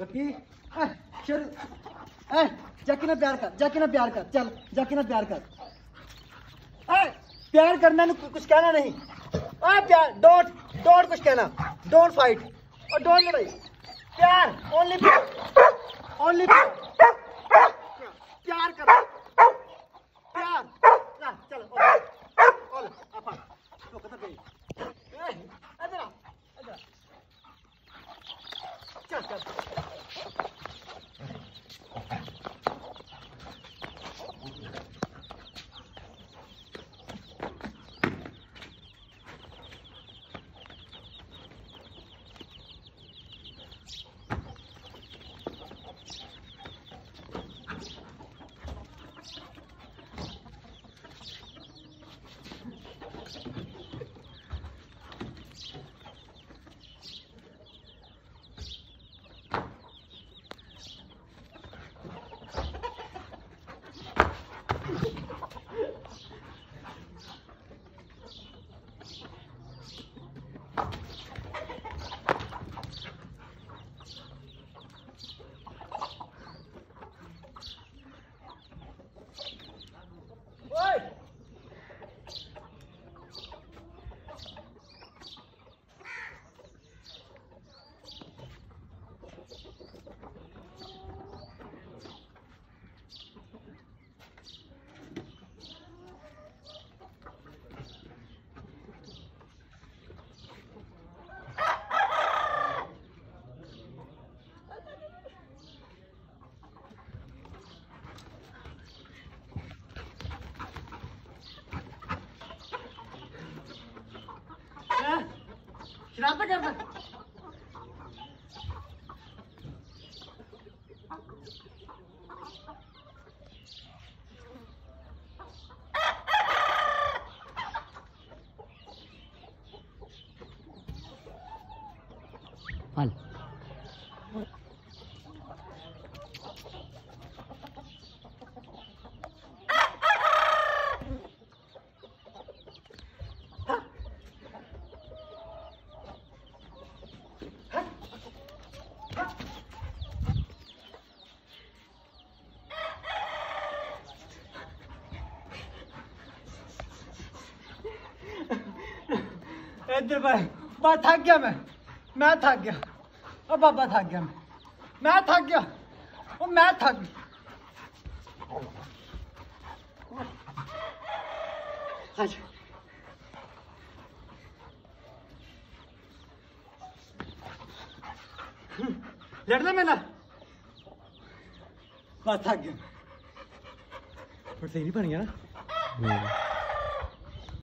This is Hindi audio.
रखी। ए जाके ना प्यार कर, जाके ना प्यार कर, चल, जाके ना प्यार कर। ए प्यार करना नु कुछ कहना नहीं। ए प्यार डोंट डोंट कुछ कहना। डोंट फाइट और डोंट लड़ाई। प्यार ओनली प्यार। ओनली प्यार। प्यार कर। प्यार। ला, चल ओले ओले तो कथा पे ए आ, इधर आ। चल चल। Drop it, drop it. Vale. इधर भाई बस थक गया मैं। मैं थक गया। ओ बाबा थक गया मैं। मैं थक गया। ओ मैं थक गया। अच्छा लड़ना मैं ना बस थक गया और सही नहीं बन गया। ना